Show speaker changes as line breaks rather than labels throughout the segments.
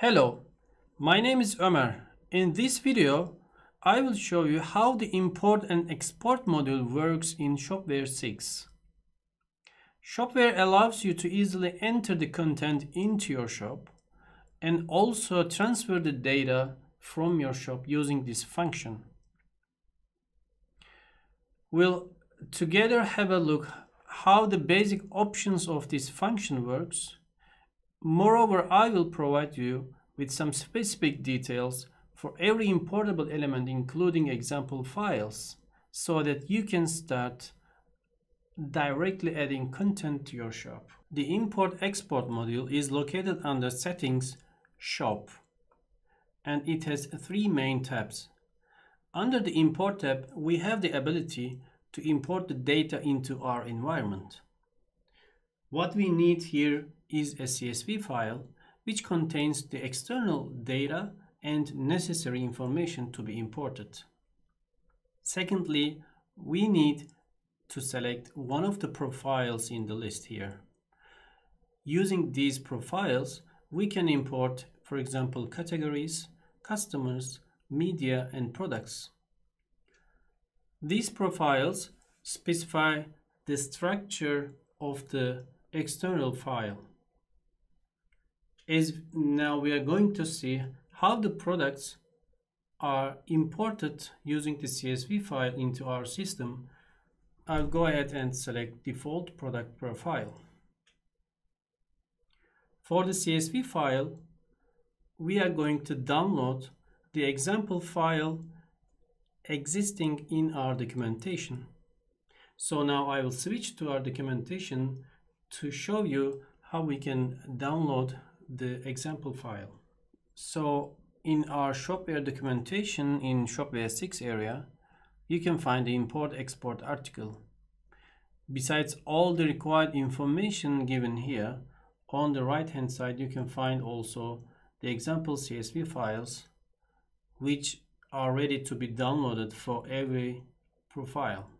Hello, my name is Ömer. In this video, I will show you how the import and export module works in Shopware 6. Shopware allows you to easily enter the content into your shop and also transfer the data from your shop using this function. We'll together have a look how the basic options of this function works. Moreover, I will provide you with some specific details for every importable element including example files so that you can start directly adding content to your shop. The import export module is located under settings shop and it has three main tabs. Under the import tab we have the ability to import the data into our environment. What we need here is a CSV file which contains the external data and necessary information to be imported. Secondly, we need to select one of the profiles in the list here. Using these profiles, we can import, for example, categories, customers, media, and products. These profiles specify the structure of the external file. As now we are going to see how the products are imported using the CSV file into our system, I'll go ahead and select default product profile. For the CSV file, we are going to download the example file existing in our documentation. So now I will switch to our documentation to show you how we can download the example file. So in our Shopware documentation in Shopware 6 area, you can find the import export article. Besides all the required information given here, on the right hand side you can find also the example CSV files which are ready to be downloaded for every profile.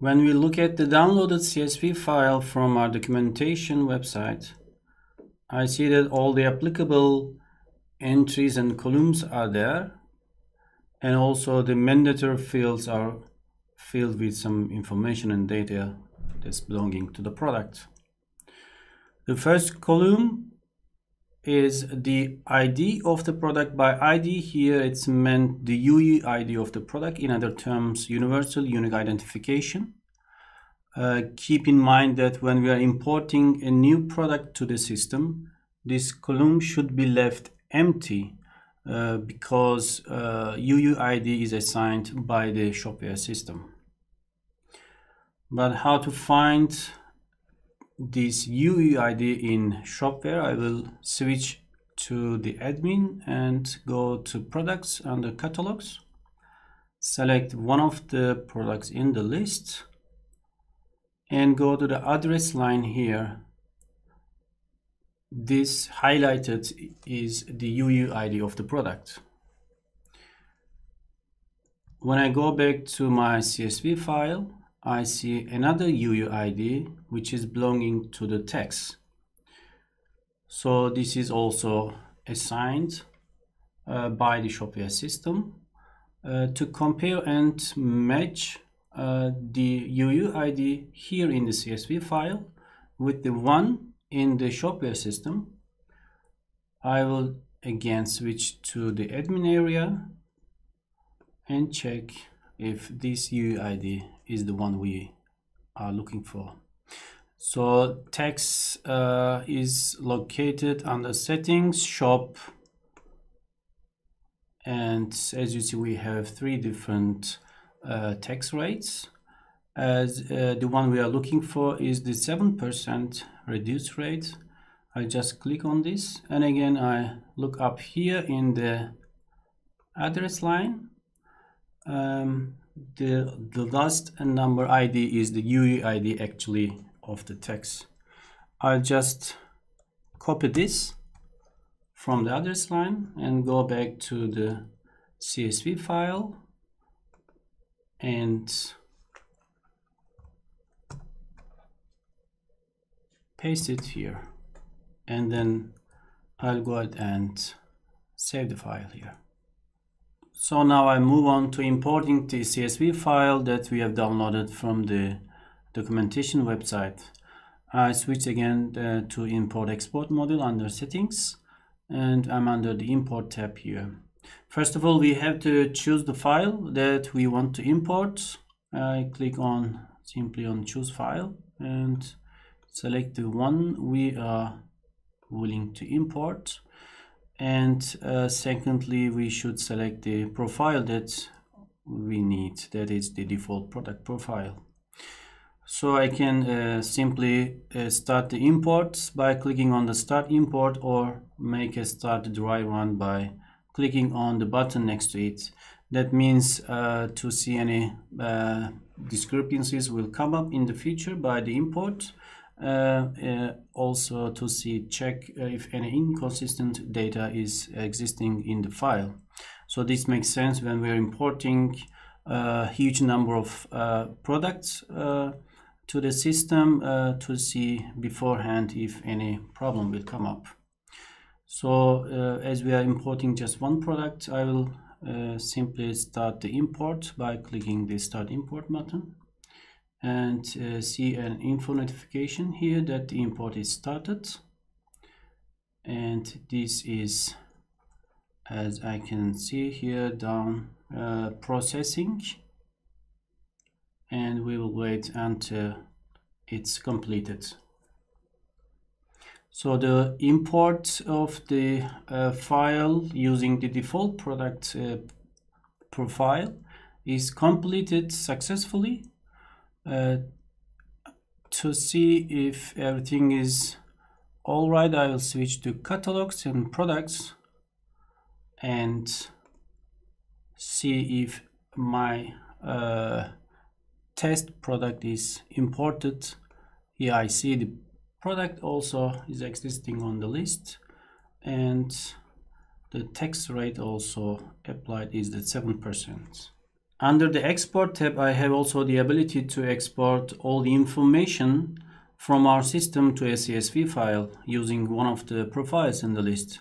When we look at the downloaded CSV file from our documentation website, I see that all the applicable entries and columns are there and also the mandatory fields are filled with some information and data that's belonging to the product. The first column is the ID of the product. By ID here, it's meant the UUID ID of the product. In other terms, universal unique identification. Uh, keep in mind that when we are importing a new product to the system, this column should be left empty uh, because uh, UUID is assigned by the Shopware system. But how to find this UUID in Shopware, I will switch to the admin and go to products under catalogs. Select one of the products in the list and go to the address line here. This highlighted is the UUID of the product. When I go back to my CSV file, I see another UUID which is belonging to the text. So this is also assigned uh, by the Shopware system. Uh, to compare and match uh, the UUID here in the CSV file with the one in the Shopware system, I will again switch to the admin area and check if this UUID is the one we are looking for. So text uh, is located under settings, shop, and as you see we have three different uh, tax rates. As uh, the one we are looking for is the 7% reduced rate. I just click on this and again I look up here in the address line um, the the last and number ID is the UUID actually of the text. I'll just copy this from the address line and go back to the CSV file and paste it here. and then I'll go ahead and save the file here. So now I move on to importing the CSV file that we have downloaded from the documentation website. I switch again uh, to import export module under settings and I'm under the import tab here. First of all, we have to choose the file that we want to import. I click on simply on choose file and select the one we are willing to import and uh, secondly we should select the profile that we need that is the default product profile. So I can uh, simply uh, start the import by clicking on the start import or make a start dry run by clicking on the button next to it. That means uh, to see any uh, discrepancies will come up in the future by the import also to see check uh, if any inconsistent data is existing in the file. So this makes sense when we're importing a huge number of products to the system to see beforehand if any problem will come up. So uh, as we are importing just one product I will uh, simply start the import by clicking the start import button and uh, see an info notification here that the import is started. And this is as I can see here down uh, processing. And we will wait until it's completed. So the import of the uh, file using the default product uh, profile is completed successfully uh, to see if everything is all right I will switch to catalogs and products and see if my uh, test product is imported here I see the product also is existing on the list and the tax rate also applied is the 7%. Under the export tab, I have also the ability to export all the information from our system to a CSV file using one of the profiles in the list,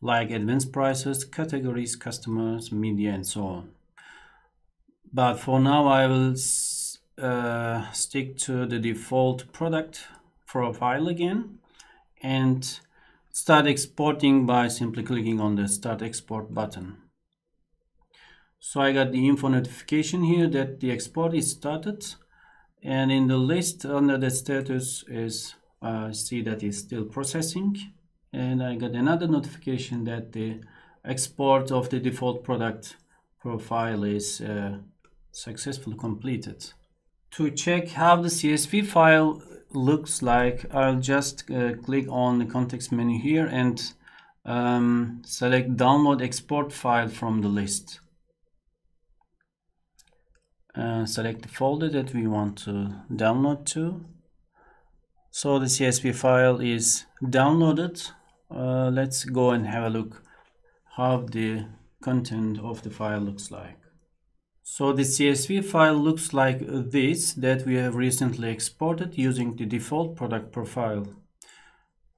like advanced prices, categories, customers, media, and so on. But for now, I will uh, stick to the default product profile again and start exporting by simply clicking on the start export button. So I got the info notification here that the export is started. And in the list under the status is uh, see that it's still processing. And I got another notification that the export of the default product profile is uh, successfully completed. To check how the CSV file looks like I'll just uh, click on the context menu here and um, select download export file from the list uh, select the folder that we want to download to. So the CSV file is downloaded. Uh, let's go and have a look how the content of the file looks like. So the CSV file looks like this that we have recently exported using the default product profile.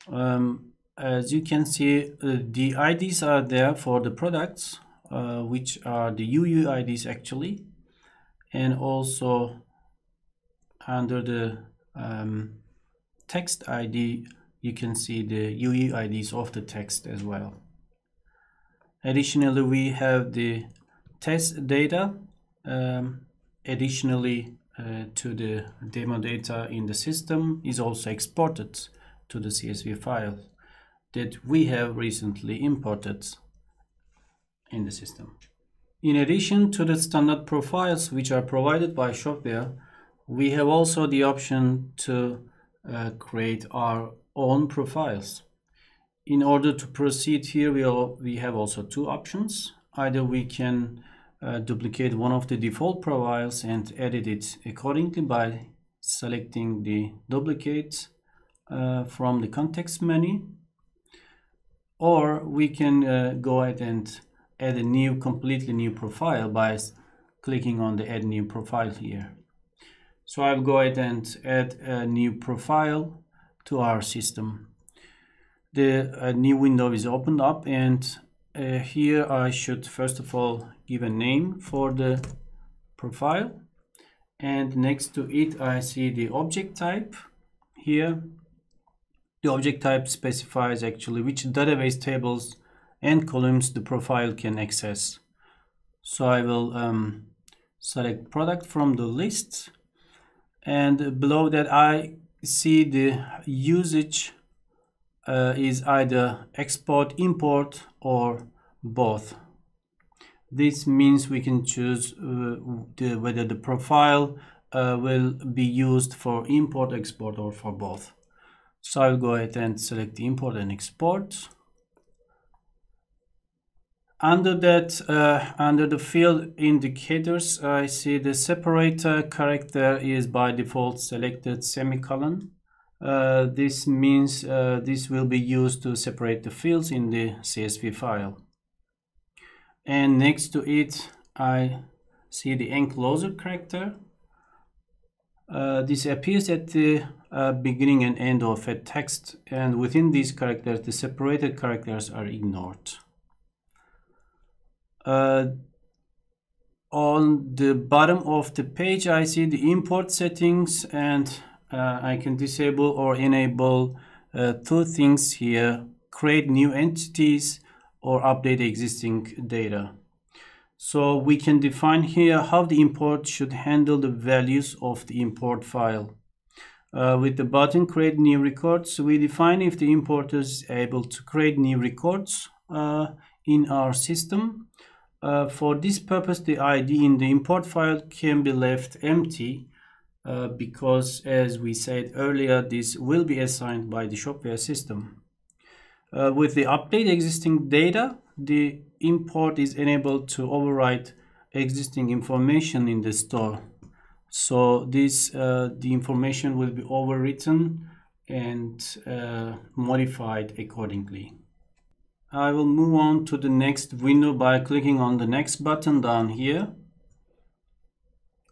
Um, as you can see uh, the IDs are there for the products uh, which are the UUIDs actually and also under the um, text ID you can see the UUIDs of the text as well. Additionally, we have the test data um, additionally uh, to the demo data in the system is also exported to the CSV file that we have recently imported in the system. In addition to the standard profiles which are provided by Shopware, we have also the option to uh, create our own profiles. In order to proceed here, we, we have also two options. Either we can uh, duplicate one of the default profiles and edit it accordingly by selecting the duplicate uh, from the context menu or we can uh, go ahead and add a new completely new profile by clicking on the add new profile here. So I'll go ahead and add a new profile to our system. The new window is opened up and uh, here I should first of all give a name for the profile. And next to it I see the object type here. The object type specifies actually which database tables and columns the profile can access. So I will um, select product from the list and below that I see the usage uh, is either export import or both. This means we can choose uh, the, whether the profile uh, will be used for import export or for both. So I'll go ahead and select import and export under that uh, under the field indicators I see the separator character is by default selected semicolon uh, this means uh, this will be used to separate the fields in the CSV file. And next to it, I see the enclosure character. Uh, this appears at the uh, beginning and end of a text, and within these characters, the separated characters are ignored. Uh, on the bottom of the page, I see the import settings and uh, I can disable or enable uh, two things here create new entities or update existing data. So we can define here how the import should handle the values of the import file. Uh, with the button create new records we define if the importer is able to create new records uh, in our system uh, for this purpose the id in the import file can be left empty uh, because as we said earlier this will be assigned by the shopware system. Uh, with the update existing data the import is enabled to overwrite existing information in the store. So this uh, the information will be overwritten and uh, modified accordingly I will move on to the next window by clicking on the next button down here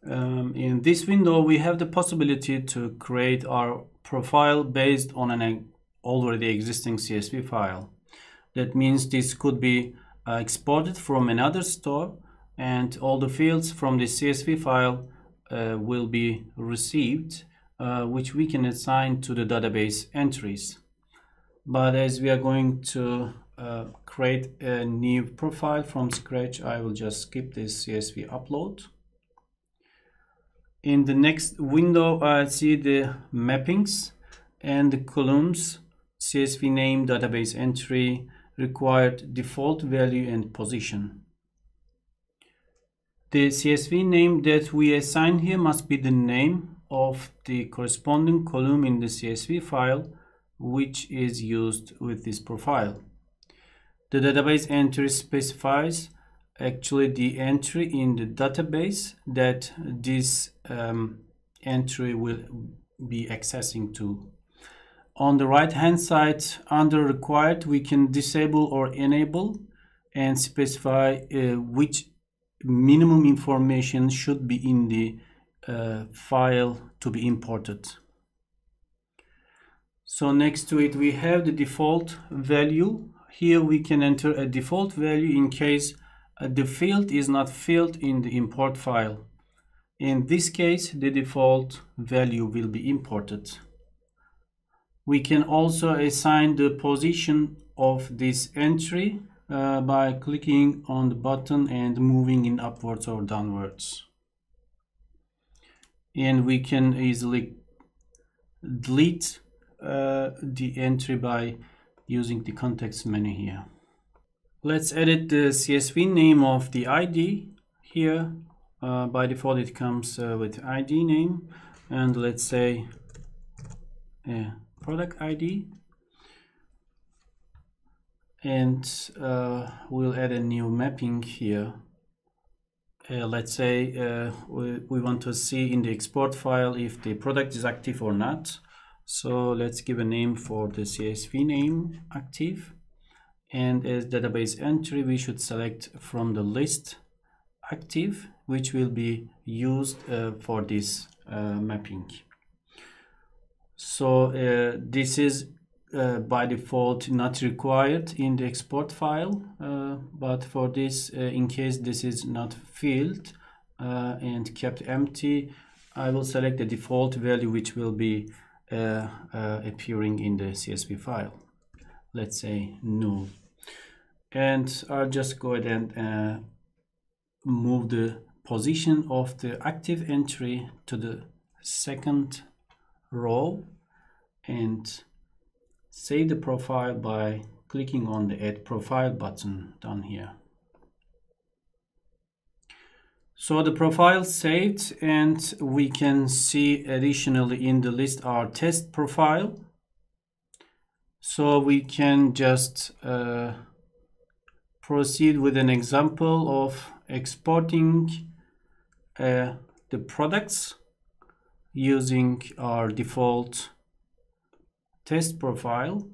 um, in this window, we have the possibility to create our profile based on an already existing CSV file. That means this could be uh, exported from another store and all the fields from the CSV file uh, will be received, uh, which we can assign to the database entries. But as we are going to uh, create a new profile from scratch, I will just skip this CSV upload. In the next window I see the mappings and the columns. CSV name database entry required default value and position. The CSV name that we assign here must be the name of the corresponding column in the CSV file which is used with this profile the database entry specifies actually the entry in the database that this um, entry will be accessing to. On the right hand side under required we can disable or enable and specify uh, which minimum information should be in the uh, file to be imported. So next to it we have the default value. Here we can enter a default value in case the field is not filled in the import file. In this case, the default value will be imported. We can also assign the position of this entry uh, by clicking on the button and moving in upwards or downwards. And we can easily delete uh, the entry by using the context menu here. Let's edit the CSV name of the ID here. Uh, by default, it comes uh, with ID name, and let's say uh, product ID. And uh, we'll add a new mapping here. Uh, let's say uh, we, we want to see in the export file if the product is active or not. So let's give a name for the CSV name active. And as database entry we should select from the list active which will be used uh, for this uh, mapping. So uh, this is uh, by default not required in the export file uh, but for this uh, in case this is not filled and kept empty I will select the default value which will be Uh, uh, appearing in the CSV file. Let's say null and I'll just go ahead and uh, move the position of the active entry to the second row and save the profile by clicking on the add profile button down here so the profile saved and we can see additionally in the list our test profile so we can just uh, proceed with an example of exporting uh, the products using our default test profile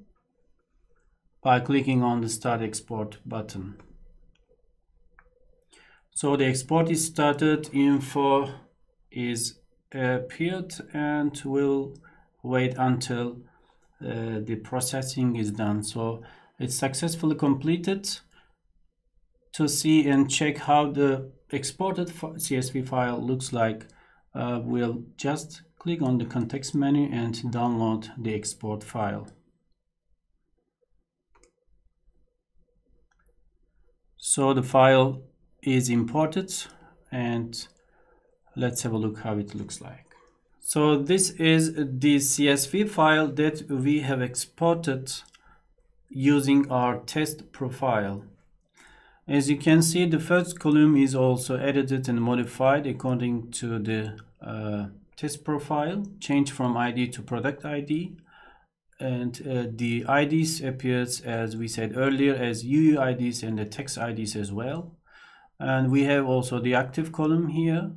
by clicking on the start export button. So the export is started, info is appeared and we'll wait until uh, the processing is done. So it's successfully completed to see and check how the exported CSV file looks like. Uh, we'll just click on the context menu and download the export file. So the file is imported and let's have a look how it looks like. So this is the CSV file that we have exported using our test profile. As you can see, the first column is also edited and modified according to the uh, test profile, change from ID to product ID. And uh, the IDs appears, as we said earlier, as UUIDs and the text IDs as well. And we have also the active column here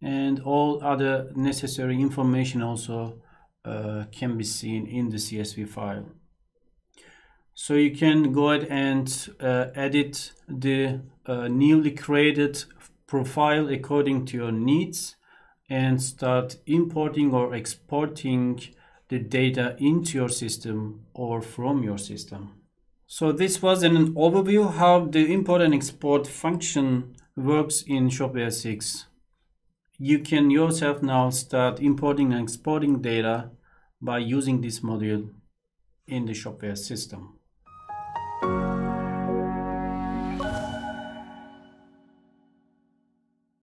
and all other necessary information also uh, can be seen in the CSV file. So you can go ahead and uh, edit the uh, newly created profile according to your needs and start importing or exporting the data into your system or from your system. So this was an overview how the import and export function works in Shopware 6. You can yourself now start importing and exporting data by using this module in the Shopware system.